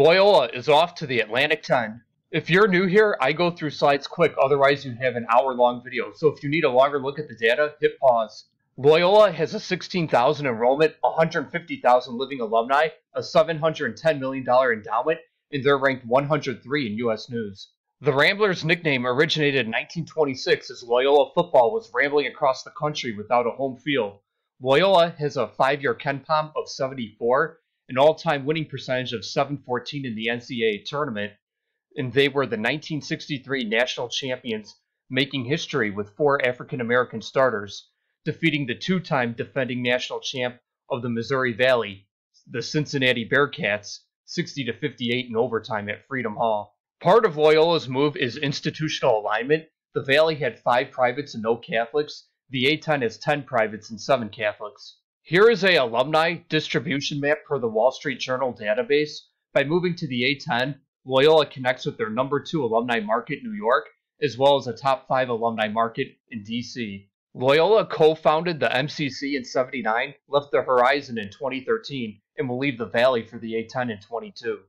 Loyola is off to the Atlantic 10. If you're new here, I go through slides quick, otherwise you have an hour long video. So if you need a longer look at the data, hit pause. Loyola has a 16,000 enrollment, 150,000 living alumni, a $710 million endowment, and they're ranked 103 in U.S. News. The Ramblers nickname originated in 1926 as Loyola football was rambling across the country without a home field. Loyola has a five year KenPom of 74, an all time winning percentage of 714 in the NCAA tournament, and they were the 1963 national champions, making history with four African American starters, defeating the two time defending national champ of the Missouri Valley, the Cincinnati Bearcats, 60 to 58 in overtime at Freedom Hall. Part of Loyola's move is institutional alignment. The Valley had five privates and no Catholics. The A10 has 10 privates and 7 Catholics. Here is a alumni distribution map per the Wall Street Journal database. By moving to the A10, Loyola connects with their number two alumni market, New York, as well as a top five alumni market in DC. Loyola co founded the MCC in 79, left the Horizon in 2013, and will leave the Valley for the A10 in 22.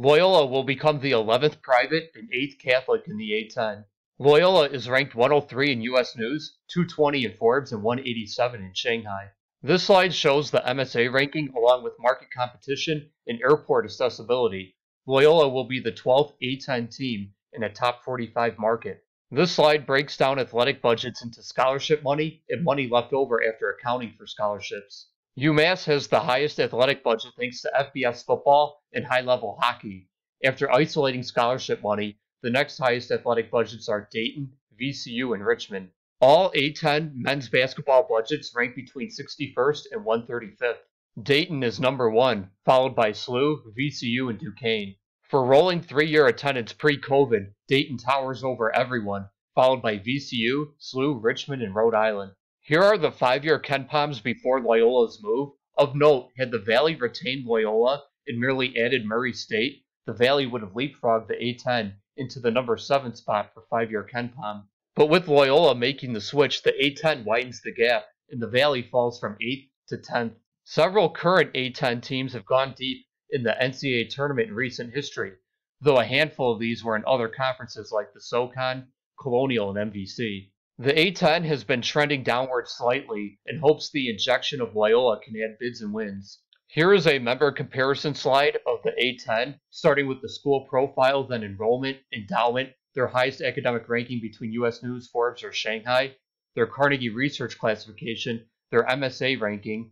Loyola will become the 11th private and 8th Catholic in the A10. Loyola is ranked 103 in US News, 220 in Forbes, and 187 in Shanghai. This slide shows the MSA ranking along with market competition and airport accessibility. Loyola will be the 12th A10 team in a top 45 market. This slide breaks down athletic budgets into scholarship money and money left over after accounting for scholarships. UMass has the highest athletic budget thanks to FBS football and high level hockey. After isolating scholarship money, the next highest athletic budgets are Dayton, VCU, and Richmond. All A10 men's basketball budgets rank between 61st and 135th. Dayton is number one, followed by SLU, VCU, and Duquesne. For rolling three year attendance pre COVID, Dayton towers over everyone, followed by VCU, SLU, Richmond, and Rhode Island. Here are the five-year KenPoms before Loyola's move. Of note, had the Valley retained Loyola and merely added Murray State, the Valley would have leapfrogged the A10 into the number 7 spot for five-year KenPom. But with Loyola making the switch, the A10 widens the gap, and the Valley falls from 8th to 10th. Several current A10 teams have gone deep in the NCAA tournament in recent history, though a handful of these were in other conferences like the SoCon, Colonial, and MVC. The A10 has been trending downward slightly and hopes the injection of Loyola can add bids and wins. Here is a member comparison slide of the A10, starting with the school profile, then enrollment, endowment, their highest academic ranking between US News, Forbes, or Shanghai, their Carnegie Research classification, their MSA ranking,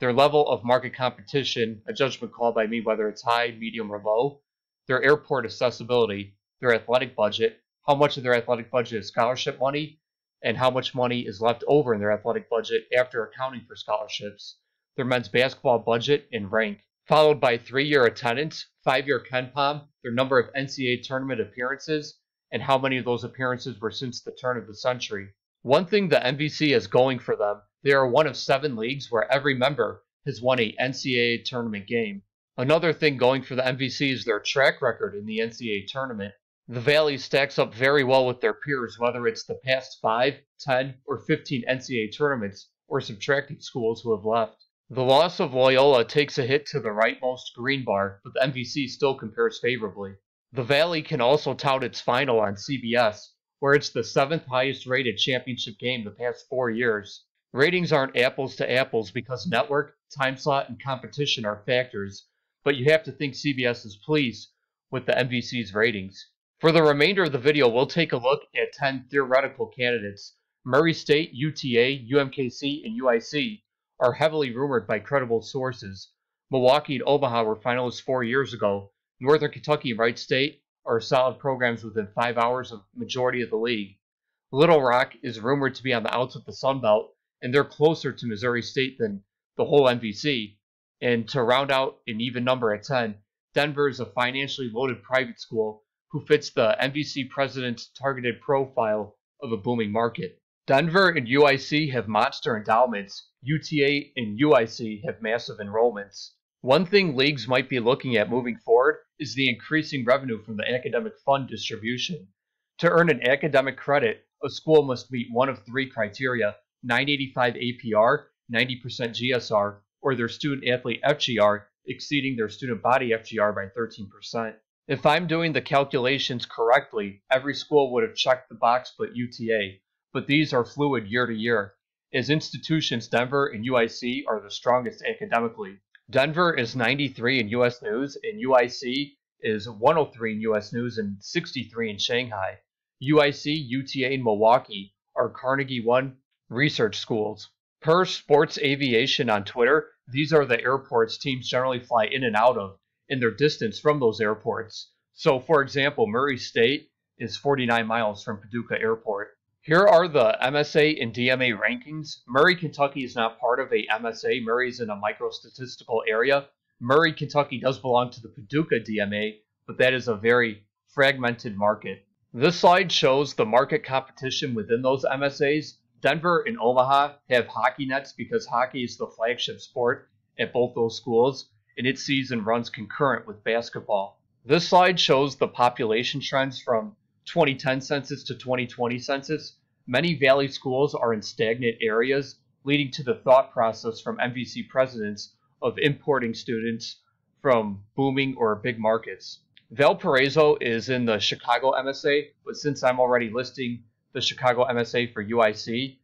their level of market competition, a judgment call by me whether it's high, medium, or low, their airport accessibility, their athletic budget, how much of their athletic budget is scholarship money, and how much money is left over in their athletic budget after accounting for scholarships, their men's basketball budget and rank, followed by three year attendance, five year KenPom, their number of NCAA tournament appearances, and how many of those appearances were since the turn of the century. One thing the MVC is going for them, they are one of seven leagues where every member has won a NCAA tournament game. Another thing going for the MVC is their track record in the NCAA tournament. The Valley stacks up very well with their peers, whether it's the past 5, 10, or 15 NCAA tournaments, or subtracting schools who have left. The loss of Loyola takes a hit to the rightmost green bar, but the MVC still compares favorably. The Valley can also tout its final on CBS, where it's the seventh highest rated championship game the past four years. Ratings aren't apples to apples because network, time slot, and competition are factors, but you have to think CBS is pleased with the MVC's ratings. For the remainder of the video, we'll take a look at 10 theoretical candidates. Murray State, UTA, UMKC, and UIC are heavily rumored by credible sources. Milwaukee and Omaha were finalists four years ago. Northern Kentucky and Wright State are solid programs within five hours of majority of the league. Little Rock is rumored to be on the outs of the Sun Belt, and they're closer to Missouri State than the whole MVC. And to round out an even number at 10, Denver is a financially loaded private school who fits the MVC president's targeted profile of a booming market. Denver and UIC have monster endowments. UTA and UIC have massive enrollments. One thing leagues might be looking at moving forward is the increasing revenue from the academic fund distribution. To earn an academic credit, a school must meet one of three criteria 985 APR, 90% GSR, or their student athlete FGR exceeding their student body FGR by 13%. If I'm doing the calculations correctly, every school would have checked the box but UTA, but these are fluid year to year, as institutions Denver and UIC are the strongest academically. Denver is 93 in US News, and UIC is 103 in US News and 63 in Shanghai. UIC, UTA, and Milwaukee are Carnegie One research schools. Per Sports Aviation on Twitter, these are the airports teams generally fly in and out of in their distance from those airports. So, for example, Murray State is 49 miles from Paducah Airport. Here are the MSA and DMA rankings. Murray, Kentucky is not part of a MSA. Murray is in a microstatistical area. Murray, Kentucky does belong to the Paducah DMA, but that is a very fragmented market. This slide shows the market competition within those MSAs. Denver and Omaha have hockey nets because hockey is the flagship sport at both those schools and its season runs concurrent with basketball. This slide shows the population trends from 2010 census to 2020 census. Many Valley schools are in stagnant areas, leading to the thought process from MVC presidents of importing students from booming or big markets. Valparaiso is in the Chicago MSA, but since I'm already listing the Chicago MSA for UIC,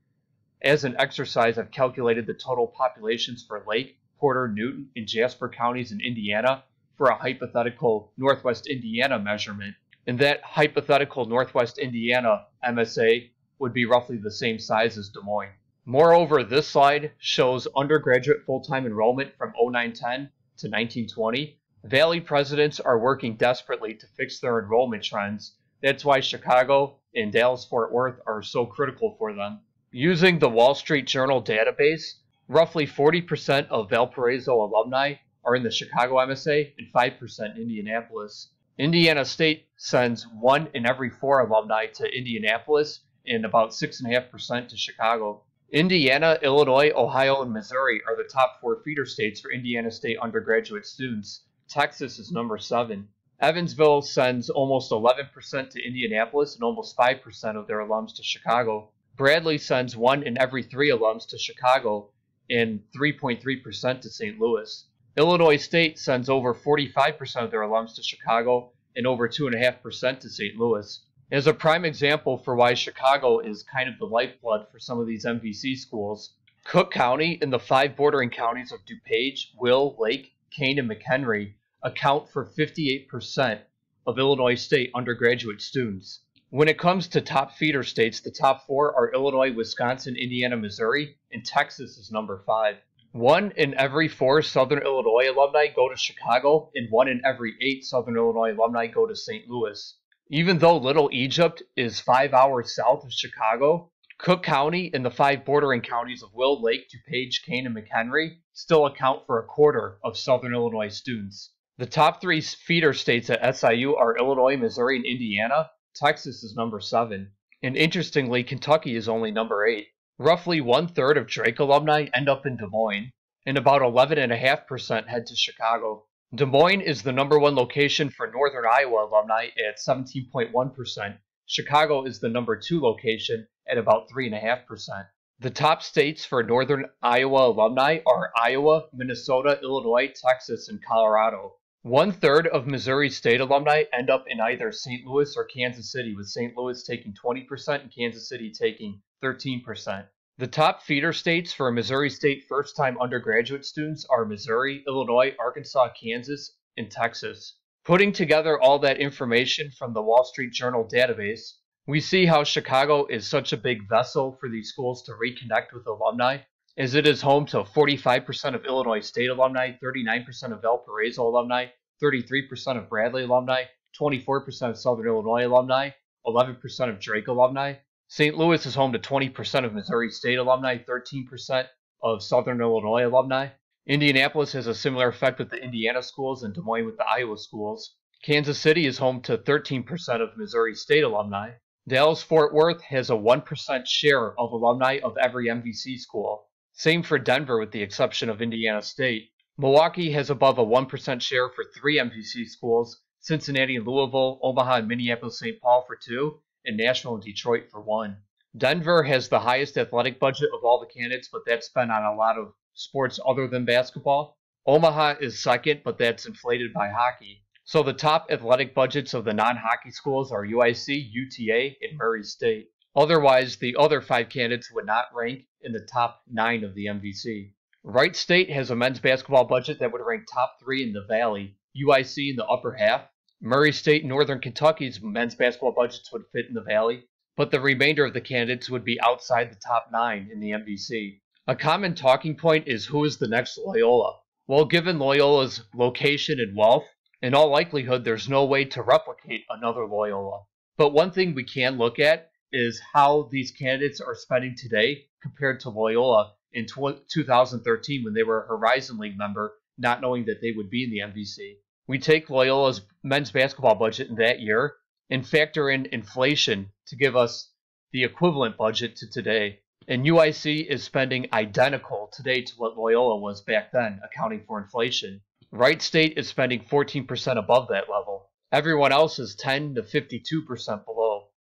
as an exercise, I've calculated the total populations for Lake, Porter, Newton, and Jasper counties in Indiana for a hypothetical Northwest Indiana measurement. And that hypothetical Northwest Indiana MSA would be roughly the same size as Des Moines. Moreover, this slide shows undergraduate full-time enrollment from 0910 to 1920. Valley presidents are working desperately to fix their enrollment trends. That's why Chicago and Dallas-Fort Worth are so critical for them. Using the Wall Street Journal database, Roughly 40% of Valparaiso alumni are in the Chicago MSA and 5% in Indianapolis. Indiana State sends one in every four alumni to Indianapolis and about 6.5% to Chicago. Indiana, Illinois, Ohio, and Missouri are the top four feeder states for Indiana State undergraduate students. Texas is number seven. Evansville sends almost 11% to Indianapolis and almost 5% of their alums to Chicago. Bradley sends one in every three alums to Chicago and 3.3% to St. Louis. Illinois State sends over 45% of their alums to Chicago and over 2.5% to St. Louis. As a prime example for why Chicago is kind of the lifeblood for some of these MVC schools, Cook County and the five bordering counties of DuPage, Will, Lake, Kane, and McHenry account for 58% of Illinois State undergraduate students. When it comes to top feeder states, the top four are Illinois, Wisconsin, Indiana, Missouri, and Texas is number five. One in every four Southern Illinois alumni go to Chicago, and one in every eight Southern Illinois alumni go to St. Louis. Even though Little Egypt is five hours south of Chicago, Cook County and the five bordering counties of Will, Lake, DuPage, Kane, and McHenry still account for a quarter of Southern Illinois students. The top three feeder states at SIU are Illinois, Missouri, and Indiana, Texas is number seven. And interestingly, Kentucky is only number eight. Roughly one third of Drake alumni end up in Des Moines, and about 11.5% head to Chicago. Des Moines is the number one location for Northern Iowa alumni at 17.1%. Chicago is the number two location at about 3.5%. The top states for Northern Iowa alumni are Iowa, Minnesota, Illinois, Texas, and Colorado. One third of Missouri State alumni end up in either St. Louis or Kansas City, with St. Louis taking 20% and Kansas City taking 13%. The top feeder states for Missouri State first time undergraduate students are Missouri, Illinois, Arkansas, Kansas, and Texas. Putting together all that information from the Wall Street Journal database, we see how Chicago is such a big vessel for these schools to reconnect with alumni as it is home to 45% of Illinois State alumni, 39% of Valparaiso alumni, 33% of Bradley alumni, 24% of Southern Illinois alumni, 11% of Drake alumni. St. Louis is home to 20% of Missouri State alumni, 13% of Southern Illinois alumni. Indianapolis has a similar effect with the Indiana schools and Des Moines with the Iowa schools. Kansas City is home to 13% of Missouri State alumni. Dallas Fort Worth has a 1% share of alumni of every MVC school. Same for Denver, with the exception of Indiana State. Milwaukee has above a 1% share for three MVC schools Cincinnati and Louisville, Omaha and Minneapolis St. Paul for two, and Nashville and Detroit for one. Denver has the highest athletic budget of all the candidates, but that's spent on a lot of sports other than basketball. Omaha is second, but that's inflated by hockey. So the top athletic budgets of the non-hockey schools are UIC, UTA, and Murray State. Otherwise, the other five candidates would not rank in the top nine of the MVC. Wright State has a men's basketball budget that would rank top three in the Valley, UIC in the upper half. Murray State Northern Kentucky's men's basketball budgets would fit in the Valley, but the remainder of the candidates would be outside the top nine in the MVC. A common talking point is who is the next Loyola? Well, given Loyola's location and wealth, in all likelihood, there's no way to replicate another Loyola. But one thing we can look at is how these candidates are spending today compared to Loyola in 2013 when they were a Horizon League member, not knowing that they would be in the MVC. We take Loyola's men's basketball budget in that year and factor in inflation to give us the equivalent budget to today. And UIC is spending identical today to what Loyola was back then, accounting for inflation. Wright State is spending 14% above that level. Everyone else is 10 to 52% below.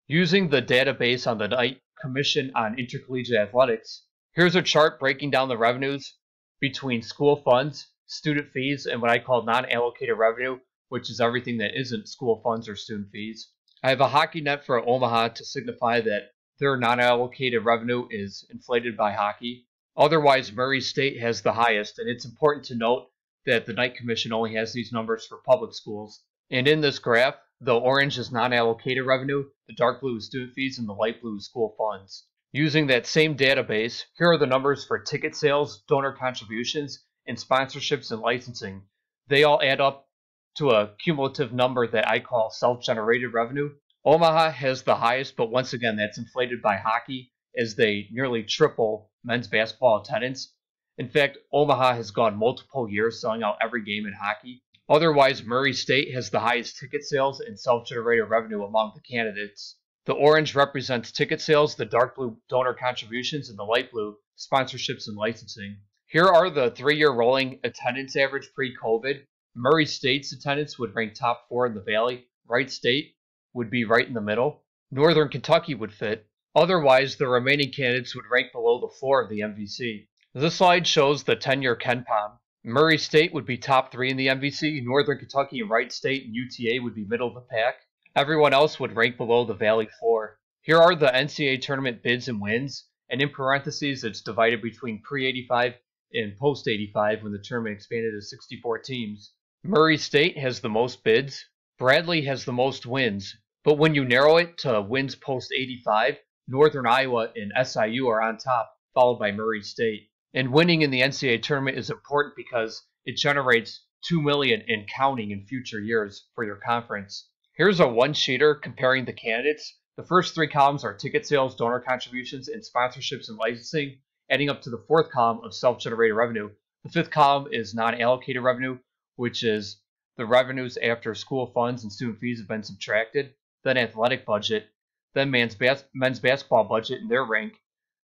Using the database on the Knight Commission on Intercollegiate Athletics, here's a chart breaking down the revenues between school funds, student fees, and what I call non-allocated revenue, which is everything that isn't school funds or student fees. I have a hockey net for Omaha to signify that their non-allocated revenue is inflated by hockey. Otherwise, Murray State has the highest, and it's important to note that the Knight Commission only has these numbers for public schools. And in this graph, the orange is non-allocated revenue, the dark blue is student fees, and the light blue is school funds. Using that same database, here are the numbers for ticket sales, donor contributions, and sponsorships and licensing. They all add up to a cumulative number that I call self-generated revenue, Omaha has the highest, but once again, that's inflated by hockey as they nearly triple men's basketball attendance. In fact, Omaha has gone multiple years selling out every game in hockey. Otherwise, Murray State has the highest ticket sales and self generated revenue among the candidates. The orange represents ticket sales, the dark blue donor contributions, and the light blue sponsorships and licensing. Here are the three year rolling attendance average pre COVID. Murray State's attendance would rank top four in the Valley. Wright State would be right in the middle. Northern Kentucky would fit. Otherwise, the remaining candidates would rank below the floor of the MVC. This slide shows the 10-year KenPom. Murray State would be top three in the MVC. Northern Kentucky and Wright State and UTA would be middle of the pack. Everyone else would rank below the Valley floor. Here are the NCAA tournament bids and wins, and in parentheses, it's divided between pre-85 and post-85 when the tournament expanded to 64 teams. Murray State has the most bids. Bradley has the most wins. But when you narrow it to wins post 85, Northern Iowa and SIU are on top, followed by Murray State. And winning in the NCAA tournament is important because it generates 2 million in counting in future years for your conference. Here's a one-sheeter comparing the candidates. The first three columns are ticket sales, donor contributions, and sponsorships and licensing, adding up to the fourth column of self-generated revenue. The fifth column is non-allocated revenue, which is the revenues after school funds and student fees have been subtracted then athletic budget, then men's, bas- men's basketball budget and their rank,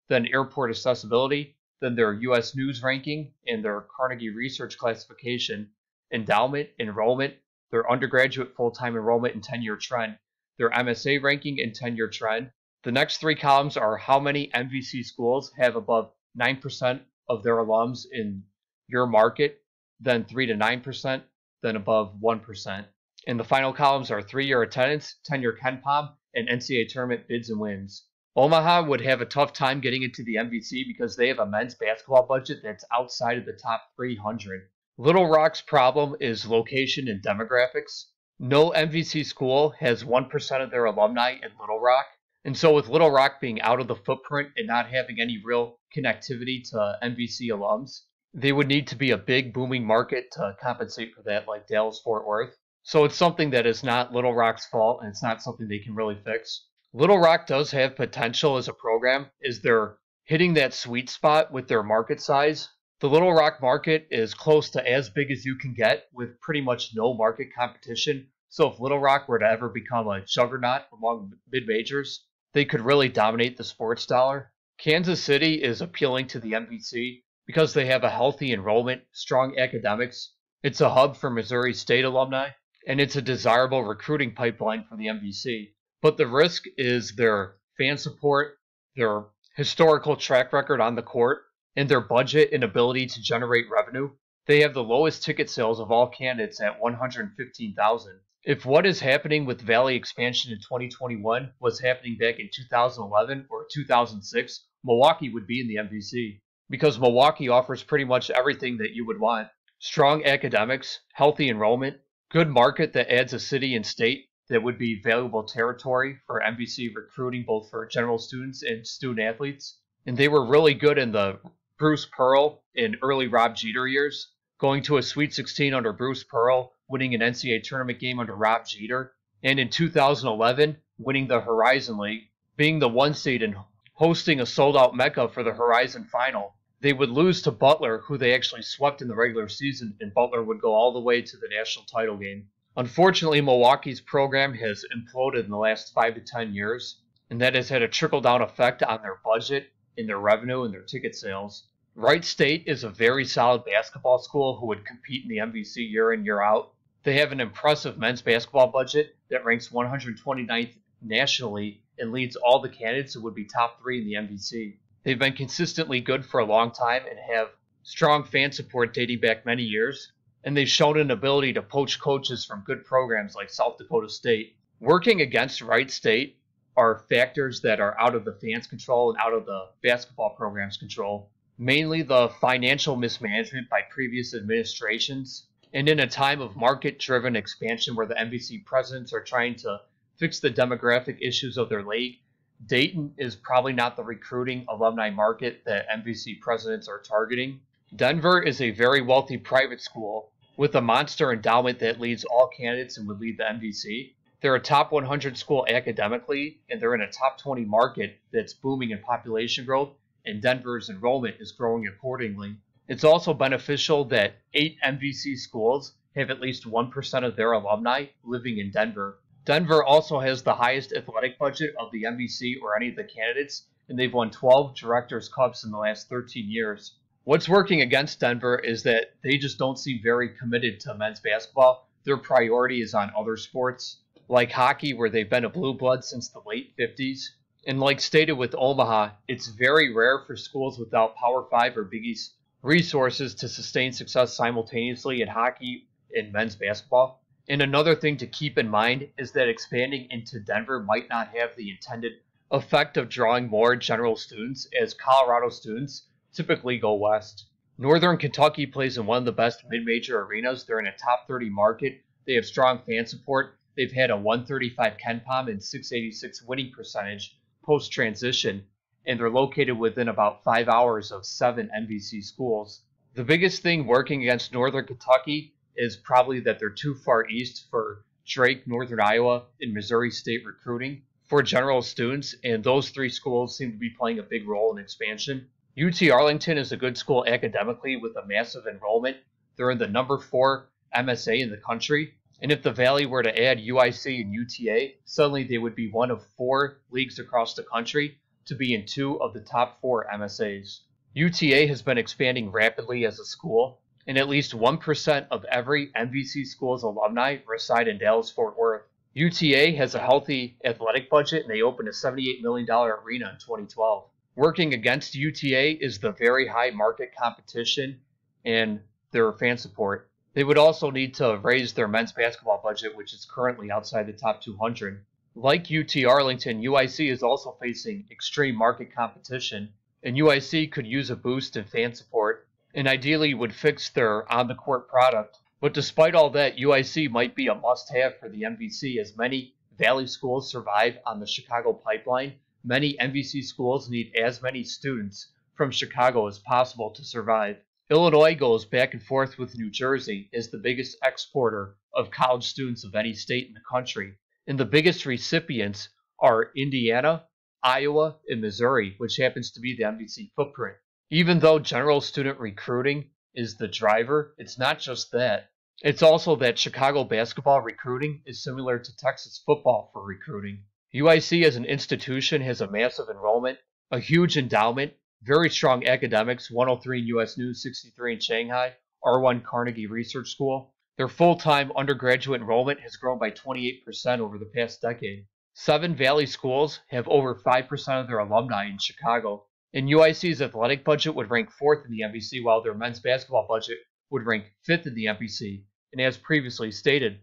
then airport accessibility, then their U.S. News ranking and their Carnegie Research classification, endowment, enrollment, their undergraduate full-time enrollment and 10-year trend, their MSA ranking and 10-year trend. The next three columns are how many MVC schools have above 9% of their alums in your market, then 3 to 9%, then above 1%. And the final columns are three-year attendance, 10-year KenPom, and NCAA tournament bids and wins. Omaha would have a tough time getting into the MVC because they have a men's basketball budget that's outside of the top 300. Little Rock's problem is location and demographics. No MVC school has 1% of their alumni in Little Rock. And so, with Little Rock being out of the footprint and not having any real connectivity to MVC alums, they would need to be a big booming market to compensate for that, like Dallas Fort Worth. So it's something that is not Little Rock's fault, and it's not something they can really fix. Little Rock does have potential as a program, is they're hitting that sweet spot with their market size. The Little Rock market is close to as big as you can get with pretty much no market competition So if Little Rock were to ever become a juggernaut among mid majors, they could really dominate the sports dollar. Kansas City is appealing to the MVC because they have a healthy enrollment, strong academics. It's a hub for Missouri State alumni, and it's a desirable recruiting pipeline for the MVC. But the risk is their fan support, their historical track record on the court, and their budget and ability to generate revenue. They have the lowest ticket sales of all candidates at 115,000. If what is happening with Valley expansion in 2021 was happening back in 2011 or 2006, Milwaukee would be in the MVC because Milwaukee offers pretty much everything that you would want. Strong academics, healthy enrollment, good market that adds a city and state that would be valuable territory for MVC recruiting both for general students and student athletes. And they were really good in the Bruce Pearl in early Rob Jeter years, going to a Sweet 16 under Bruce Pearl, winning an NCAA tournament game under Rob Jeter, and in 2011 winning the Horizon League, being the one seed and hosting a sold out Mecca for the Horizon Final. They would lose to Butler, who they actually swept in the regular season, and Butler would go all the way to the national title game. Unfortunately, Milwaukee's program has imploded in the last five to ten years, and that has had a trickle down effect on their budget, in their revenue, and their ticket sales. Wright State is a very solid basketball school who would compete in the MVC year in, year out. They have an impressive men's basketball budget that ranks 129th nationally and leads all the candidates who would be top three in the MVC. They've been consistently good for a long time and have strong fan support dating back many years, and they've shown an ability to poach coaches from good programs like South Dakota State. Working against Wright State are factors that are out of the fans' control and out of the basketball program's control mainly the financial mismanagement by previous administrations. And in a time of market driven expansion where the MVC presidents are trying to fix the demographic issues of their league, Dayton is probably not the recruiting alumni market that MVC presidents are targeting. Denver is a very wealthy private school with a monster endowment that leads all candidates and would lead the MVC. They're a top 100 school academically, and they're in a top 20 market that's booming in population growth and Denver's enrollment is growing accordingly. It's also beneficial that eight MVC schools have at least 1% of their alumni living in Denver. Denver also has the highest athletic budget of the MVC or any of the candidates, and they've won 12 Directors' Cups in the last 13 years. What's working against Denver is that they just don't seem very committed to men's basketball. Their priority is on other sports, like hockey, where they've been a blue blood since the late 50s. And like stated with Omaha, it's very rare for schools without Power 5 or Big East resources to sustain success simultaneously in hockey and men's basketball. And another thing to keep in mind is that expanding into Denver might not have the intended effect of drawing more general students, as Colorado students typically go west. Northern Kentucky plays in one of the best mid major arenas. They're in a top 30 market. They have strong fan support. They've had a 135 KenPom and 686 winning percentage post transition, and they're located within about five hours of seven MVC schools. The biggest thing working against Northern Kentucky is probably that they're too far east for Drake, Northern Iowa, and Missouri State recruiting for general students, and those three schools seem to be playing a big role in expansion. UT Arlington is a good school academically with a massive enrollment. They're in the number four MSA in the country, and if the Valley were to add UIC and UTA, suddenly they would be one of four leagues across the country to be in two of the top four MSAs. UTA has been expanding rapidly as a school, and at least 1% of every MVC school's alumni reside in Dallas Fort Worth. UTA has a healthy athletic budget and they opened a $78 million arena in 2012. Working against UTA is the very high market competition and their fan support. They would also need to raise their men's basketball budget, which is currently outside the top 200. Like UT Arlington, UIC is also facing extreme market competition, and UIC could use a boost in fan support and ideally would fix their on the court product. But despite all that, UIC might be a must have for the MVC as many Valley schools survive on the Chicago pipeline. Many MVC schools need as many students from Chicago as possible to survive. Illinois goes back and forth with New Jersey as the biggest exporter of college students of any state in the country. And the biggest recipients are Indiana, Iowa, and Missouri, which happens to be the MVC footprint. Even though general student recruiting is the driver, it's not just that. It's also that Chicago basketball recruiting is similar to Texas football for recruiting. UIC as an institution has a massive enrollment, a huge endowment, very strong academics, 103 in US News, 63 in Shanghai, R1 Carnegie Research School. Their full time undergraduate enrollment has grown by 28% over the past decade. Seven Valley schools have over 5% of their alumni in Chicago. And UIC's athletic budget would rank fourth in the MVC, while their men's basketball budget would rank fifth in the MVC. And as previously stated,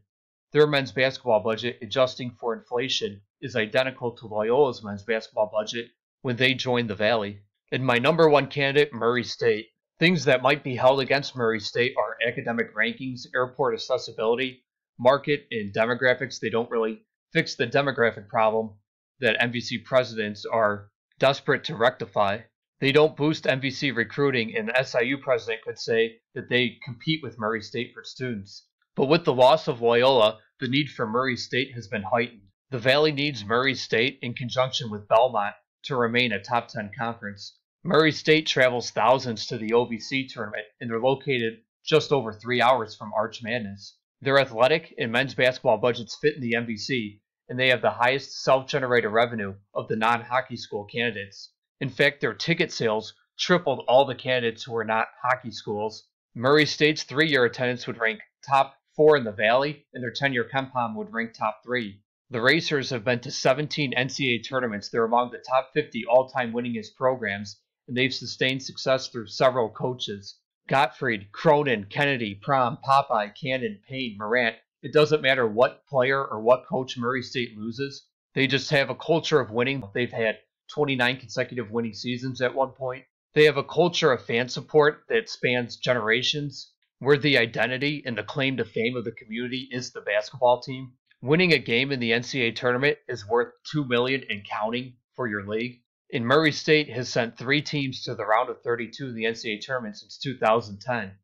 their men's basketball budget, adjusting for inflation, is identical to Loyola's men's basketball budget when they joined the Valley. And my number one candidate, Murray State. Things that might be held against Murray State are academic rankings, airport accessibility, market, and demographics. They don't really fix the demographic problem that MVC presidents are desperate to rectify. They don't boost MVC recruiting, and the SIU president could say that they compete with Murray State for students. But with the loss of Loyola, the need for Murray State has been heightened. The Valley needs Murray State in conjunction with Belmont to remain a top 10 conference. Murray State travels thousands to the OVC tournament, and they're located just over three hours from Arch Madness. Their athletic and men's basketball budgets fit in the MVC, and they have the highest self generated revenue of the non hockey school candidates. In fact, their ticket sales tripled all the candidates who were not hockey schools. Murray State's three year attendance would rank top four in the Valley, and their 10 year KenPom would rank top three. The Racers have been to 17 NCAA tournaments. They're among the top 50 all time winningest programs, and they've sustained success through several coaches. Gottfried, Cronin, Kennedy, Prohm, Popeye, Canaan, Payne, Morant, it doesn't matter what player or what coach Murray State loses. They just have a culture of winning. They've had 29 consecutive winning seasons at one point. They have a culture of fan support that spans generations, where the identity and the claim to fame of the community is the basketball team. Winning a game in the NCAA tournament is worth 2 million and counting for your league. And Murray State has sent three teams to the round of 32 in the NCAA tournament since 2010.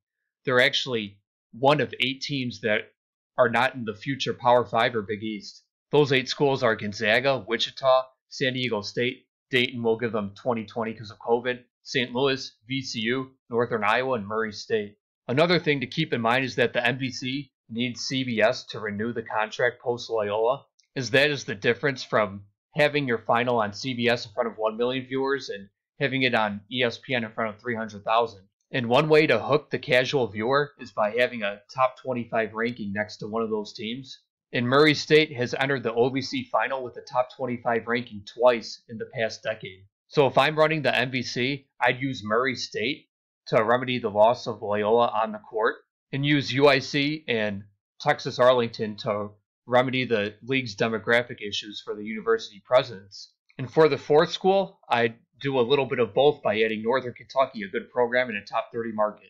They're actually one of eight teams that are not in the future Power Five or Big East. Those eight schools are Gonzaga, Wichita, San Diego State, Dayton will give them 2020 because of COVID, St. Louis, VCU, Northern Iowa, and Murray State. Another thing to keep in mind is that the MVC needs CBS to renew the contract post Loyola, is that is the difference from having your final on CBS in front of 1 million viewers and having it on ESPN in front of 300,000. And one way to hook the casual viewer is by having a top 25 ranking next to one of those teams. And Murray State has entered the OVC final with a top 25 ranking twice in the past decade. So if I'm running the MVC, I'd use Murray State to remedy the loss of Loyola on the court and use UIC and Texas Arlington to remedy the league's demographic issues for the university presidents. And for the fourth school, I'd do a little bit of both by adding Northern Kentucky, a good program in a top 30 market.